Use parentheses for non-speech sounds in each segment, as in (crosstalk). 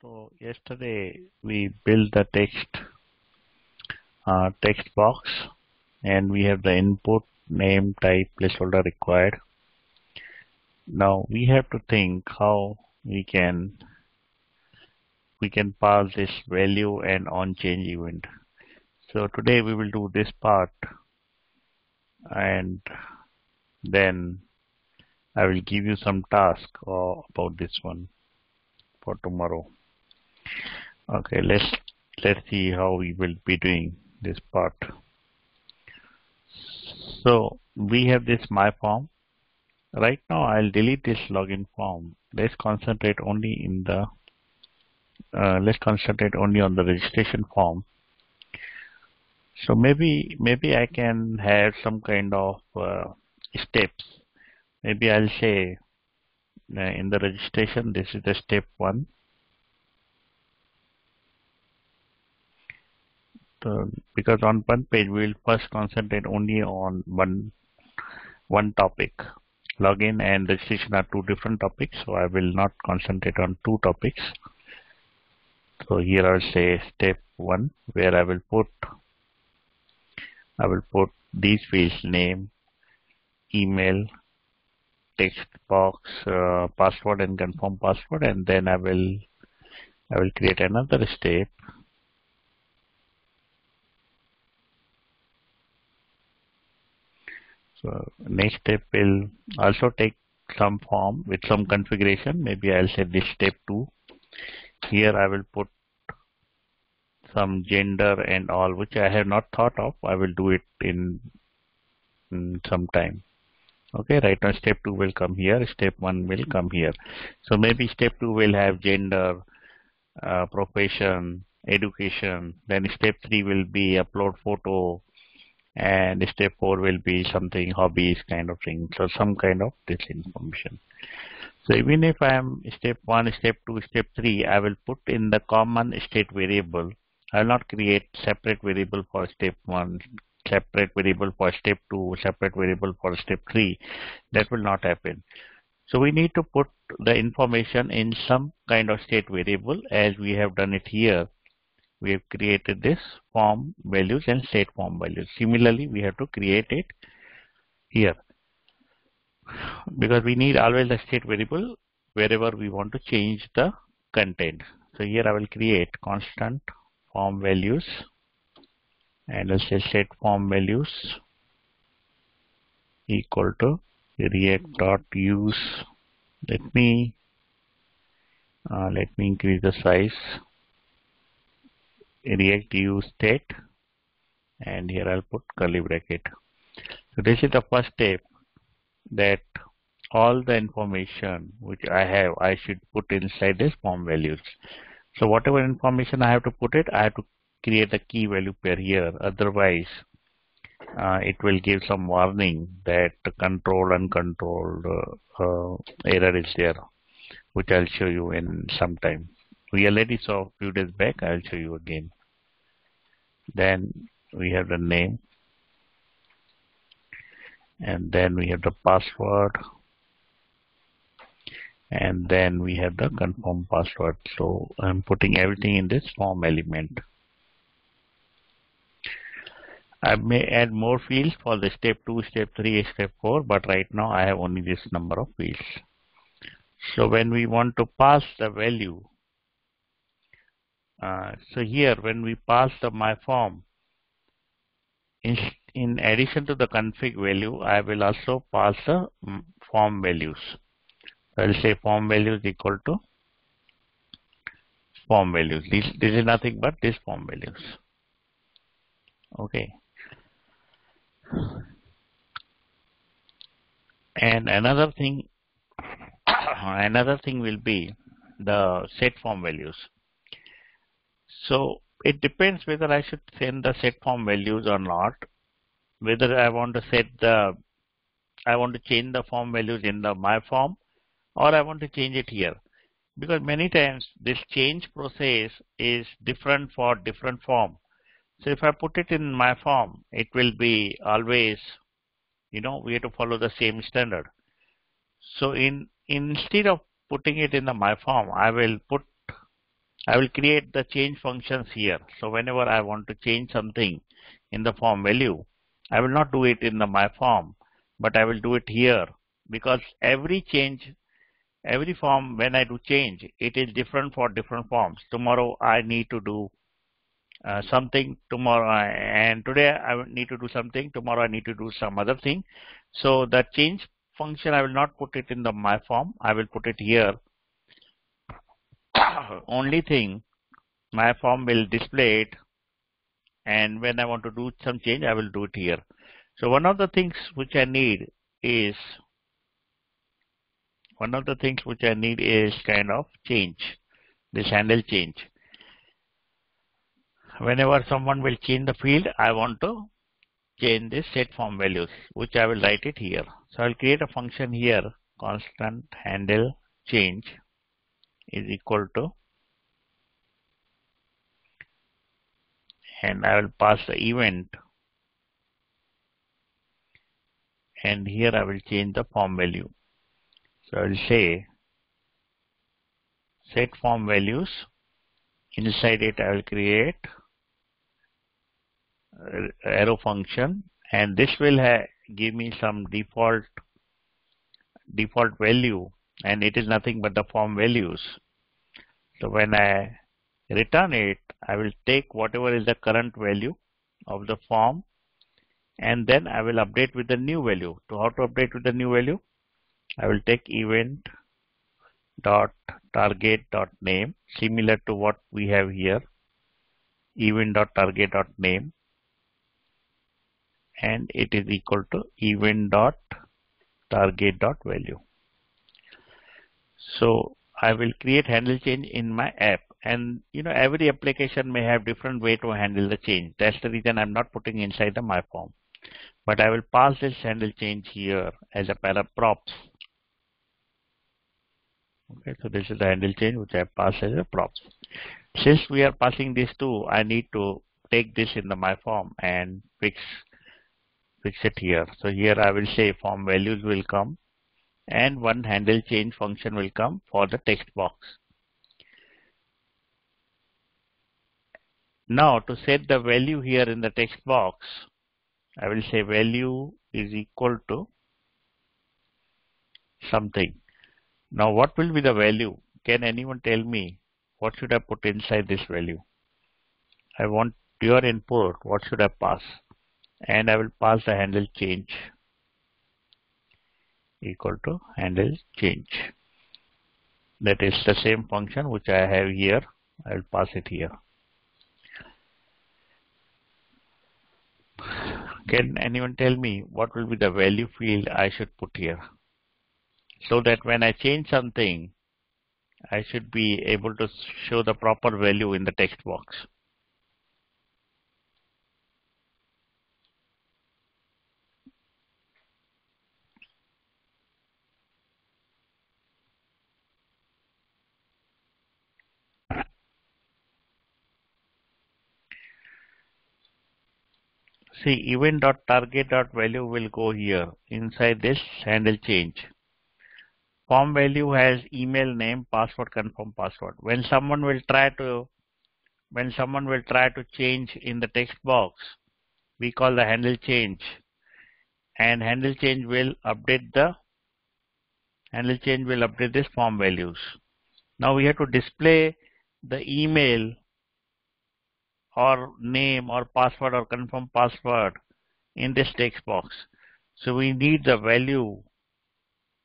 So yesterday we built the text uh, text box and we have the input name type placeholder required. Now we have to think how we can we can pass this value and on change event. So today we will do this part and then I will give you some task uh, about this one for tomorrow okay let's let's see how we will be doing this part. So we have this my form. Right now I'll delete this login form. Let's concentrate only in the uh, let's concentrate only on the registration form. So maybe maybe I can have some kind of uh, steps. Maybe I'll say uh, in the registration this is the step 1 uh, because on one page we will first concentrate only on one one topic. Login and registration are two different topics so I will not concentrate on two topics. So here I'll say step one where I will put I will put these fields name email text box uh, password and confirm password and then I will I will create another step. So next step will also take some form with some configuration. Maybe I'll say this step 2. Here I will put some gender and all which I have not thought of. I will do it in, in some time. Okay, right now step 2 will come here, step 1 will come here. So maybe step 2 will have gender, uh, profession, education. Then step 3 will be upload photo, and step 4 will be something hobbies kind of thing. So some kind of this information. So even if I am step 1 step 2 step 3 I will put in the common state variable. I will not create separate variable for step 1 separate variable for step 2 separate variable for step 3 that will not happen. So we need to put the information in some kind of state variable as we have done it here we have created this form values and state form values. Similarly, we have to create it here because we need always the state variable wherever we want to change the content. So here I will create constant form values and I'll say set form values equal to react dot use. Let me uh, let me increase the size react use state and here I'll put curly bracket. So this is the first step that all the information which I have I should put inside this form values. So whatever information I have to put it I have to create a key value pair here otherwise uh, it will give some warning that control uncontrolled uh, uh, error is there which I'll show you in some time. We already saw a few days back I'll show you again. Then we have the name. And then we have the password. And then we have the confirm password. So I'm putting everything in this form element. I may add more fields for the step 2, step 3, step 4 but right now I have only this number of fields. So when we want to pass the value uh, so here when we pass the my form in, in addition to the config value I will also pass the mm, form values. I will say form values equal to form values. This, this is nothing but this form values. Okay. And another thing (coughs) another thing will be the set form values so it depends whether I should send the set form values or not. Whether I want to set the, I want to change the form values in the my form or I want to change it here. Because many times this change process is different for different form. So if I put it in my form, it will be always, you know, we have to follow the same standard. So in instead of putting it in the my form, I will put I will create the change functions here. So whenever I want to change something in the form value, I will not do it in the my form, but I will do it here because every change, every form when I do change, it is different for different forms. Tomorrow I need to do uh, something tomorrow and today I need to do something tomorrow I need to do some other thing so the change function I will not put it in the my form I will put it here only thing my form will display it and when I want to do some change I will do it here. So one of the things which I need is one of the things which I need is kind of change this handle change. Whenever someone will change the field, I want to change the set form values, which I will write it here. So I'll create a function here, constant handle change is equal to, and I will pass the event, and here I will change the form value. So I will say set form values. Inside it I will create arrow function and this will give me some default default value and it is nothing but the form values. So when I return it I will take whatever is the current value of the form and then I will update with the new value. To how to update with the new value? I will take event dot target dot name similar to what we have here. Event dot target dot name. And it is equal to event dot target dot value. So I will create handle change in my app and you know every application may have different way to handle the change. That's the reason I'm not putting inside the my form. But I will pass this handle change here as a para props. Okay, so this is the handle change which I pass as a props. Since we are passing this to, I need to take this in the my form and fix fix it here. So here I will say form values will come and one handle change function will come for the text box. Now to set the value here in the text box, I will say value is equal to something. Now what will be the value? Can anyone tell me what should I put inside this value? I want your input. What should I pass? and I will pass the handle change equal to handle change. That is the same function which I have here. I will pass it here. Can anyone tell me what will be the value field I should put here? So that when I change something, I should be able to show the proper value in the text box. See event.target.value will go here inside this handle change. Form value has email name, password, confirm password. When someone will try to when someone will try to change in the text box, we call the handle change and handle change will update the handle change will update this form values. Now we have to display the email or name or password or confirm password in this text box. So we need the value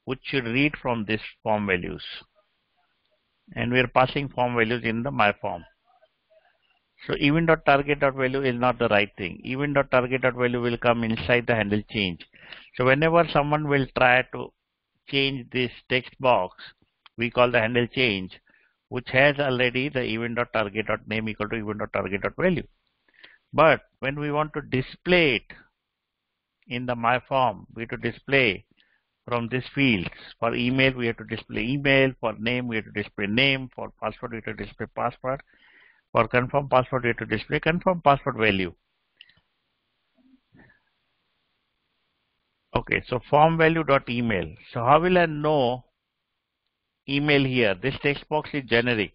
which should read from this form values. And we are passing form values in the my form. So event.target.value is not the right thing. Event.target.value will come inside the handle change. So whenever someone will try to change this text box, we call the handle change which has already the event.target.name equal to event.target.value. But when we want to display it in the my form, we have to display from these fields. For email, we have to display email. For name, we have to display name. For password, we have to display password. For confirm password, we have to display confirm password value. Okay, so form value dot email. So how will I know email here. This text box is generic.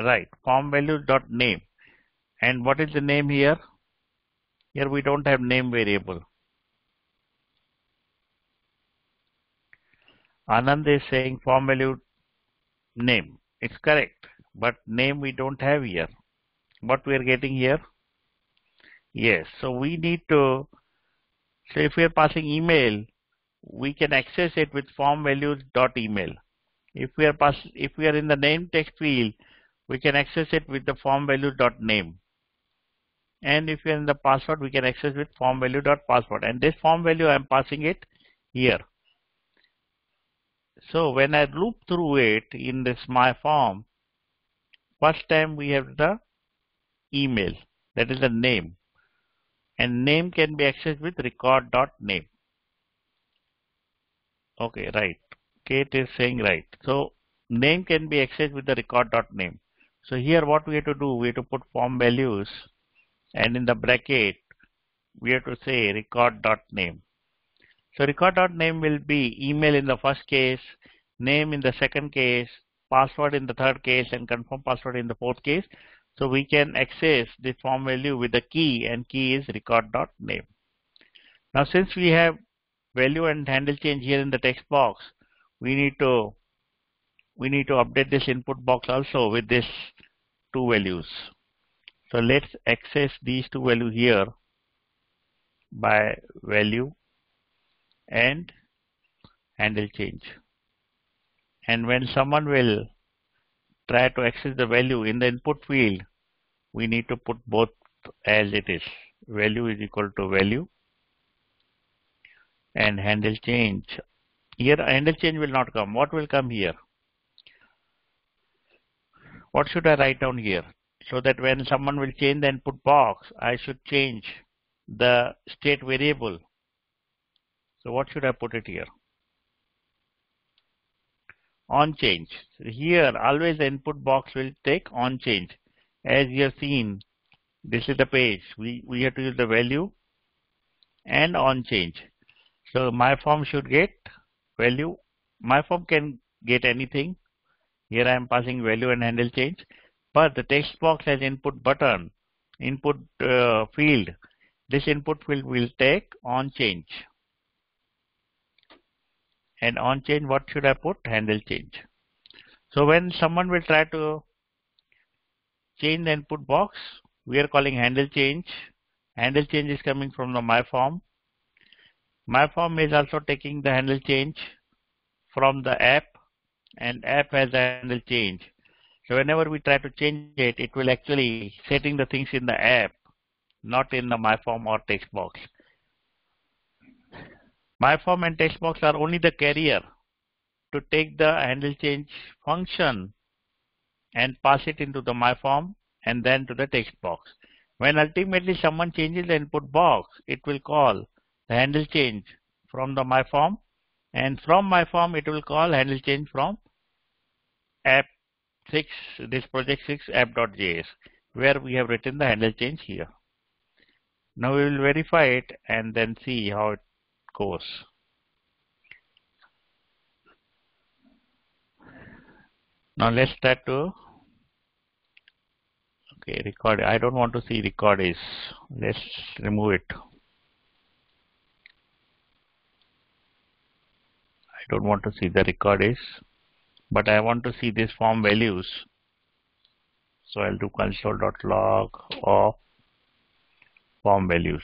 right. form value dot name and what is the name here? Here we don't have name variable. Anand is saying form value name. It's correct. But name we don't have here. What we are getting here? Yes. So we need to so if we are passing email we can access it with form values dot email if we are pass if we are in the name text field we can access it with the form value dot name and if we are in the password we can access with form value dot password and this form value I am passing it here. So when I loop through it in this my form first time we have the email that is the name. And name can be accessed with record dot name okay right. Kate is saying right. So name can be accessed with the record dot name. So here what we have to do we have to put form values and in the bracket we have to say record dot name. So record dot name will be email in the first case name in the second case password in the third case and confirm password in the fourth case. So we can access the form value with the key and key is record dot name. Now since we have value and handle change here in the text box, we need to we need to update this input box also with this two values. So let's access these two values here by value and handle change. And when someone will try to access the value in the input field, we need to put both as it is. Value is equal to value and handle change. Here handle change will not come. What will come here? What should I write down here? So that when someone will change the input box, I should change the state variable. So what should I put it here? on change. So here always the input box will take on change. As you have seen, this is the page. We, we have to use the value and on change. So my form should get value. My form can get anything. Here I am passing value and handle change. But the text box has input button, input uh, field. This input field will take on change and on change what should I put handle change so when someone will try to change the input box we are calling handle change handle change is coming from the my form my form is also taking the handle change from the app and app has a handle change so whenever we try to change it it will actually setting the things in the app not in the my form or text box MyForm and text box are only the carrier to take the handle change function and pass it into the MyForm and then to the text box. When ultimately someone changes the input box, it will call handle change from the my form and from my form it will call handle change from app 6, this project 6 app.js where we have written the handle change here. Now we will verify it and then see how it goes Now let's start to okay record. I don't want to see record is. Let's remove it. I don't want to see the record is, but I want to see this form values. So I'll do console.log of form values.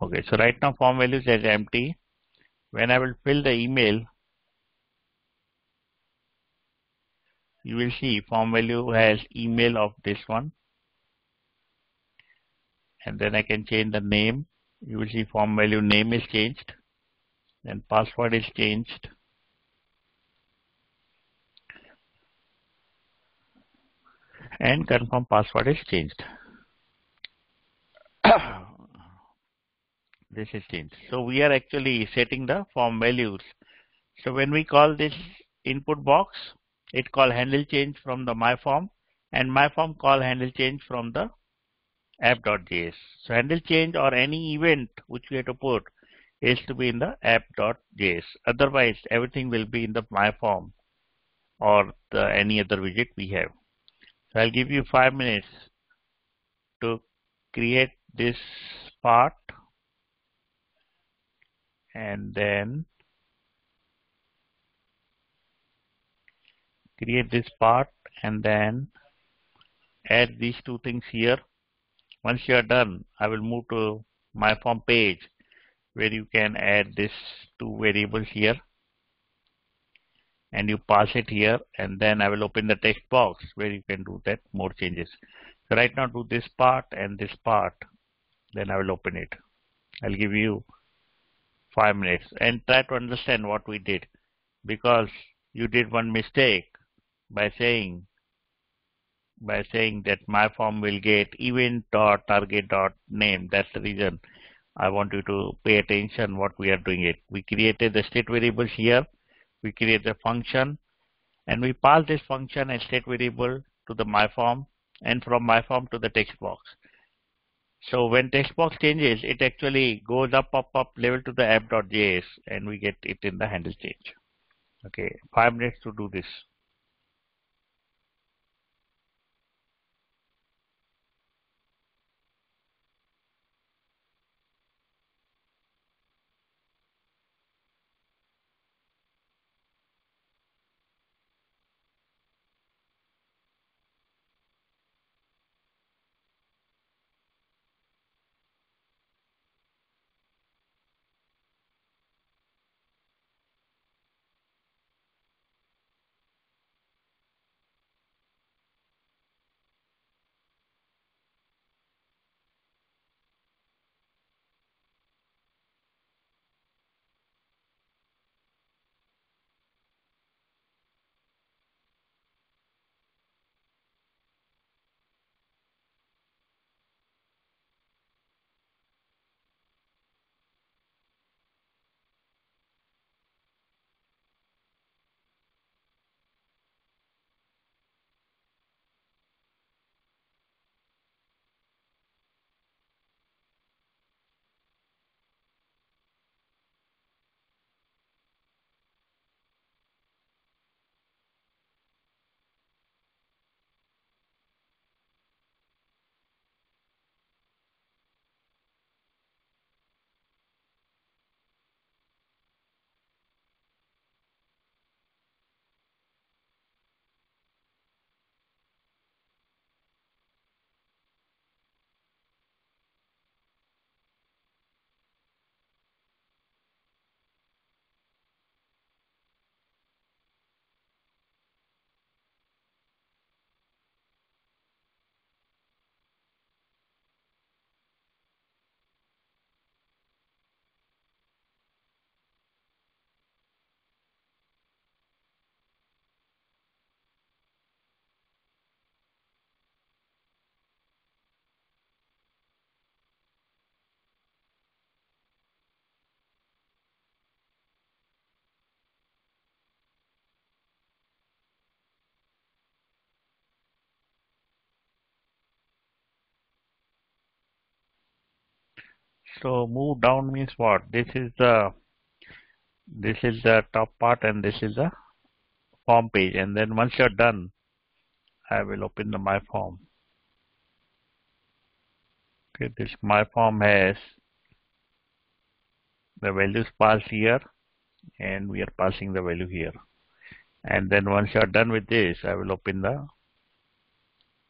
Okay, so right now form values is empty. When I will fill the email, you will see form value has email of this one. And then I can change the name. You will see form value name is changed. Then password is changed. And confirm password is changed. (coughs) this is changed. So we are actually setting the form values. So when we call this input box, it call handle change from the my form and my form call handle change from the app.js. So handle change or any event which we have to put is to be in the app.js. Otherwise everything will be in the my form or the, any other widget we have. So I'll give you five minutes to create this part and then create this part and then add these two things here. Once you are done, I will move to my form page where you can add this two variables here and you pass it here and then I will open the text box where you can do that more changes. So right now do this part and this part then I will open it. I'll give you five minutes and try to understand what we did because you did one mistake by saying by saying that my form will get event dot target dot name. That's the reason I want you to pay attention what we are doing it. We created the state variables here. We create the function and we pass this function as state variable to the my form and from my form to the text box. So when text box changes, it actually goes up, up, up level to the app.js and we get it in the handle change. Okay, five minutes to do this. So move down means what? This is the this is the top part and this is the form page and then once you're done I will open the my form. Okay, this my form has the values passed here and we are passing the value here. And then once you are done with this, I will open the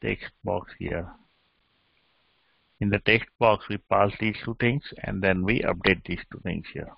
text box here. In the text box, we pass these two things and then we update these two things here.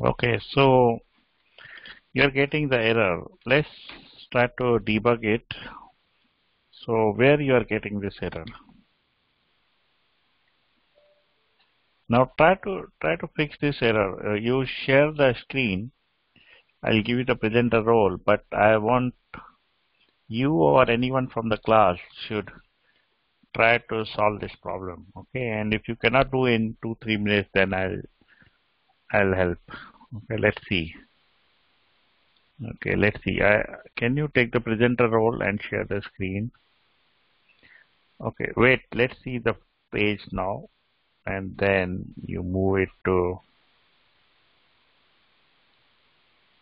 Okay, so you're getting the error. Let's try to debug it. So where you are getting this error? Now try to try to fix this error. Uh, you share the screen. I'll give you the presenter role, but I want you or anyone from the class should try to solve this problem. Okay, and if you cannot do in two three minutes, then I'll I'll help. Okay, let's see. Okay, let's see. I, can you take the presenter role and share the screen? Okay, wait, let's see the page now and then you move it to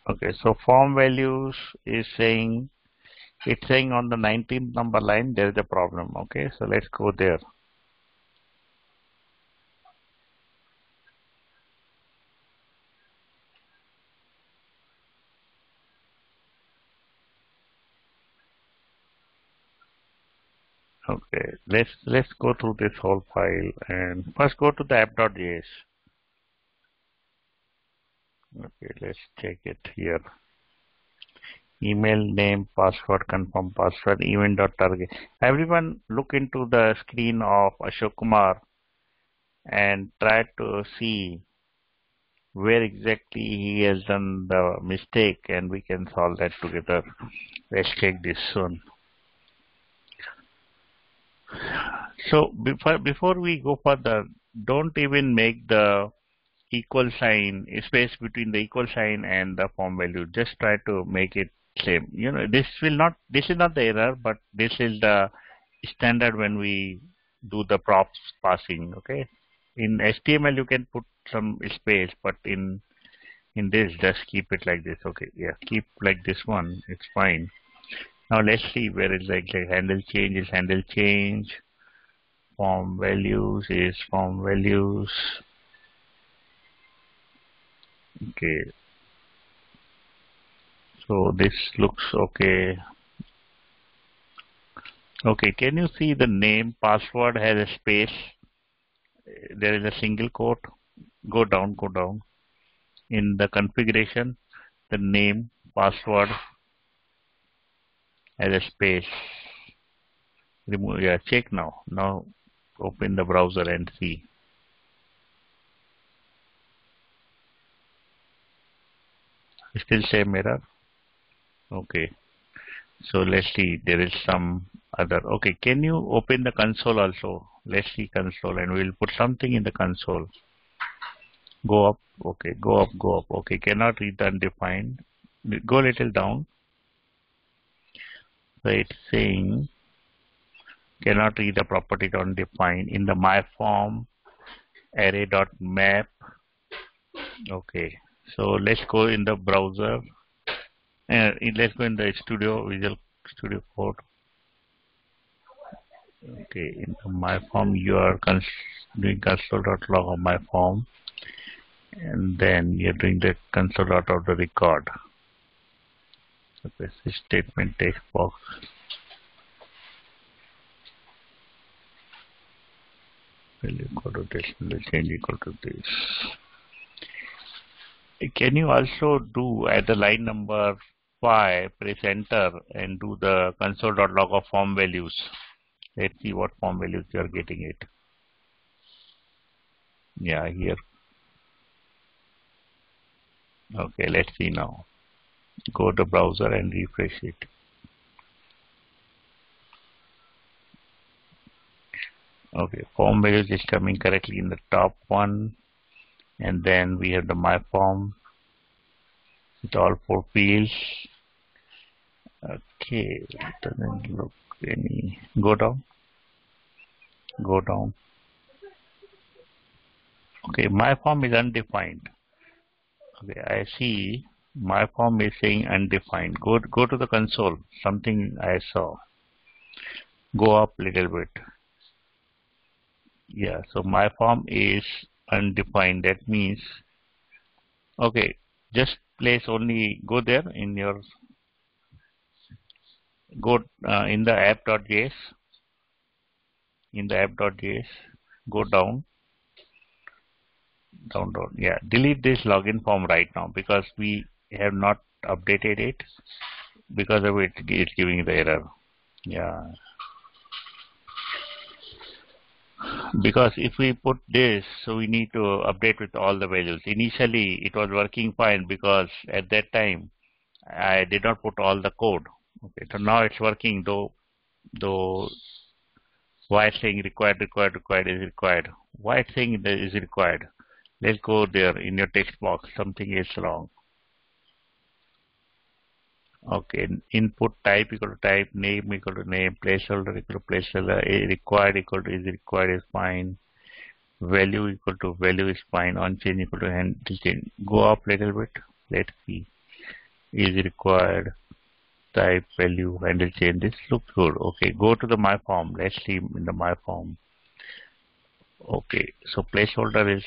okay so form values is saying it's saying on the 19th number line there is a problem okay so let's go there Okay, let's let's go through this whole file and first go to the app.js. Okay, let's check it here. Email name, password, confirm password, event.target. Everyone look into the screen of Ashok Kumar and try to see where exactly he has done the mistake and we can solve that together. Let's check this soon. So before before we go further, don't even make the equal sign space between the equal sign and the form value. Just try to make it same. You know, this will not this is not the error, but this is the standard when we do the props passing. Okay. In HTML you can put some space, but in in this just keep it like this. Okay, yeah, keep like this one. It's fine. Now let's see where it's like, like handle change is handle change, form values is form values. Okay. So this looks okay. Okay, can you see the name password has a space? There is a single quote. Go down, go down. In the configuration, the name password as a space remove yeah check now. Now open the browser and see. Still same error okay. So let's see. There is some other. Okay can you open the console also? Let's see console and we'll put something in the console. Go up. Okay go up go up. Okay cannot read undefined go little down so it's saying cannot read the property undefined in the my form array dot map. Okay, so let's go in the browser and uh, let's go in the Studio Visual Studio Code. Okay, in the my form you are cons doing console.log of my form and then you're doing the console dot of the record the statement text box. Equal to this change equal to this. Can you also do at the line number 5 press enter and do the console.log of form values? Let's see what form values you are getting it. Yeah here. Okay let's see now go to browser and refresh it. Okay, form values is coming correctly in the top one and then we have the my form with all four fields. Okay, it doesn't look any go down. Go down. Okay, my form is undefined. Okay, I see my form is saying undefined. Go, go to the console, something I saw. Go up a little bit. Yeah, so my form is undefined. That means, okay, just place only, go there in your, go uh, in the app.js, in the app.js, go down, download. Yeah, delete this login form right now because we have not updated it. Because of it, it's giving the error. Yeah. Because if we put this, so we need to update with all the values. Initially, it was working fine because at that time, I did not put all the code. Okay, so now it's working though, though why saying required, required, required is required. Why saying is required. Let's go there in your text box. Something is wrong. Okay, input type equal to type, name equal to name, placeholder equal to placeholder, required equal to is required is fine, value equal to value is fine, on change equal to handle change. Go up little bit, let's see, is required, type, value, handle change, this looks good. Okay, go to the my form, let's see in the my form. Okay, so placeholder is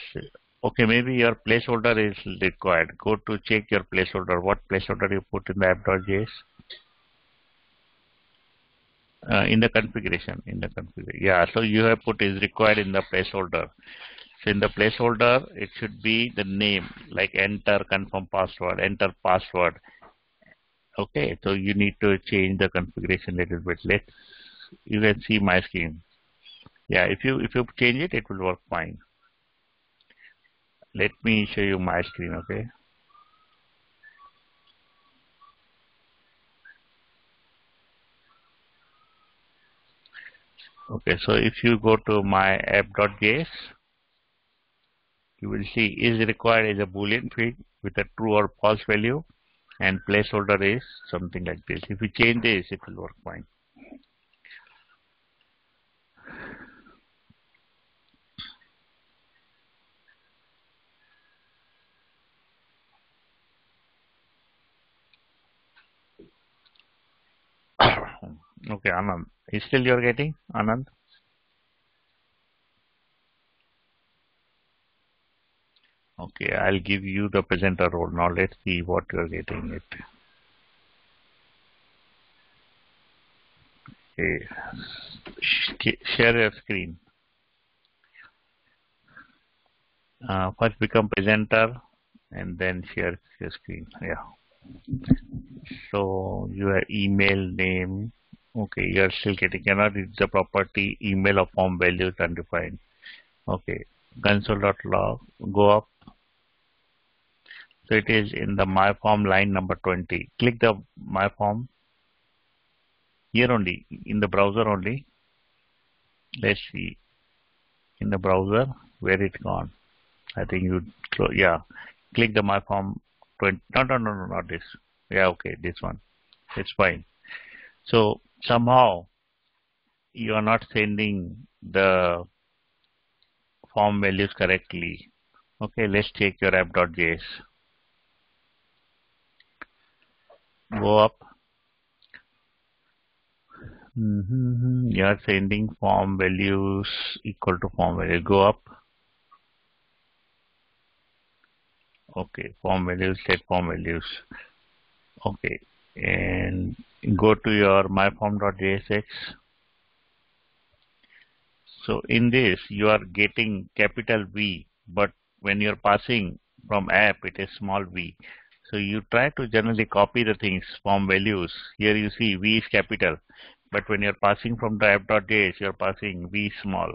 Okay, maybe your placeholder is required. Go to check your placeholder. What placeholder you put in the app.js? Uh, in the configuration, in the configuration. Yeah, so you have put is required in the placeholder. So in the placeholder, it should be the name, like enter confirm password, enter password. Okay, so you need to change the configuration a little bit. Let's, you can see my screen. Yeah, if you if you change it, it will work fine let me show you my screen okay? Okay so if you go to my app.js you will see is required is a boolean field with a true or false value and placeholder is something like this. If you change this it will work fine Okay, Anand. Is still you're getting, Anand? Okay, I'll give you the presenter role. Now let's see what you're getting it. Okay, share your screen. Uh, first become presenter and then share your screen. Yeah. So your email name Okay, you are still getting cannot read the property email of form values undefined. Okay, console.log, go up. So it is in the my form line number 20. Click the my form here only, in the browser only. Let's see. In the browser, where it gone? I think you, yeah. Click the my form 20. No, no, no, no, not this. Yeah, okay, this one. It's fine. So somehow you are not sending the form values correctly. Okay, let's check your app.js. Go up. Mm -hmm. You are sending form values equal to form value. Go up. Okay, form values, set form values. Okay, and go to your myform.jsx so in this you are getting capital V but when you're passing from app it is small v. So you try to generally copy the things from values. Here you see v is capital but when you're passing from the app.js you're passing v small.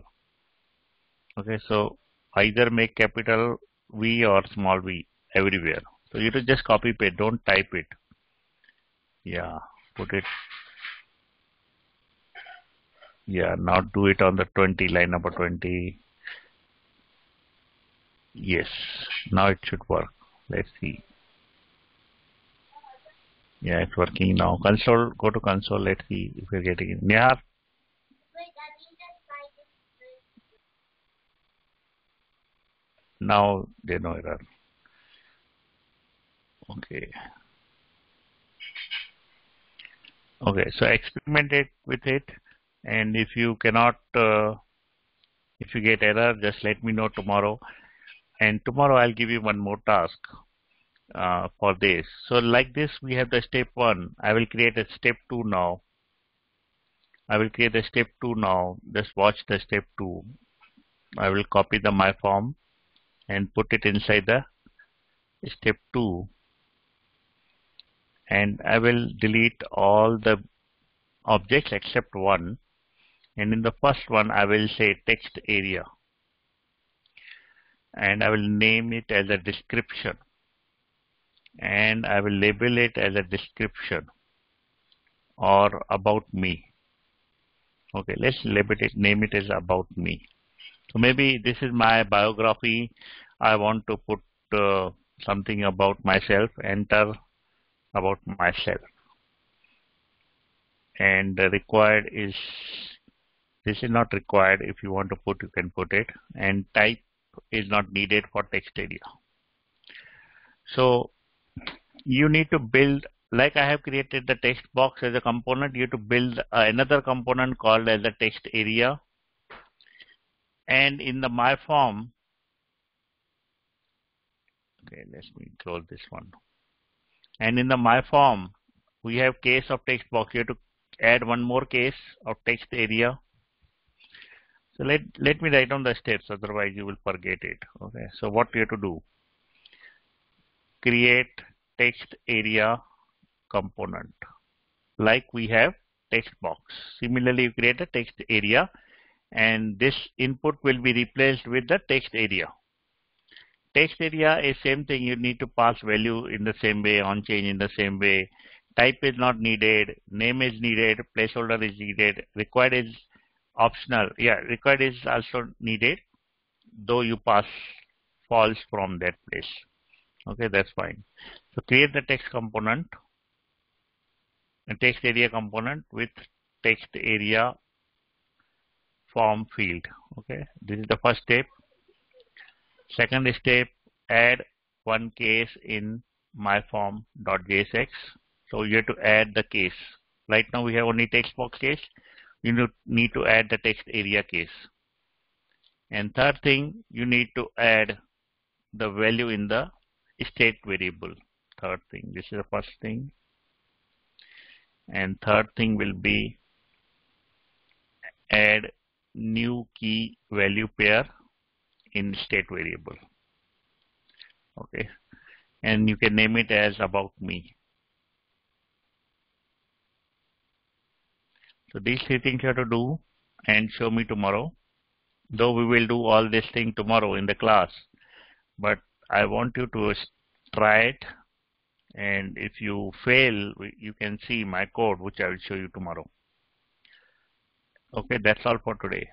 Okay so either make capital V or small v everywhere. So you just copy paste don't type it yeah put it. Yeah now do it on the 20 line number 20 yes now it should work. Let's see. Yeah it's working now. Console go to console let's see if we're getting it. Yeah now they know error. Okay Okay, so experiment it with it, and if you cannot, uh, if you get error, just let me know tomorrow. And tomorrow I'll give you one more task uh, for this. So like this, we have the step one. I will create a step two now. I will create a step two now. Just watch the step two. I will copy the my form and put it inside the step 2 and I will delete all the objects except one. And in the first one I will say text area. And I will name it as a description. And I will label it as a description or about me. Okay let's label it name it as about me. So maybe this is my biography. I want to put uh, something about myself enter about myself. And required is this is not required if you want to put you can put it. And type is not needed for text area. So you need to build like I have created the text box as a component you have to build another component called as a text area. And in the my form okay let me close this one and in the my form we have case of text box you have to add one more case of text area. So let let me write down the steps otherwise you will forget it. Okay so what you have to do? Create text area component. Like we have text box. Similarly you create a text area and this input will be replaced with the text area text area is same thing. You need to pass value in the same way on change in the same way. Type is not needed name is needed placeholder is needed. Required is optional. Yeah required is also needed though you pass false from that place. Okay that's fine. So create the text component a text area component with text area form field. Okay this is the first step Second step, add one case in myform.jsx. So you have to add the case. Right now we have only text box case. You need to add the text area case. And third thing, you need to add the value in the state variable. Third thing, this is the first thing. And third thing will be add new key value pair in state variable. Okay? And you can name it as about me. So these three things you have to do and show me tomorrow. Though we will do all this thing tomorrow in the class but I want you to try it. And if you fail you can see my code which I will show you tomorrow. Okay? That's all for today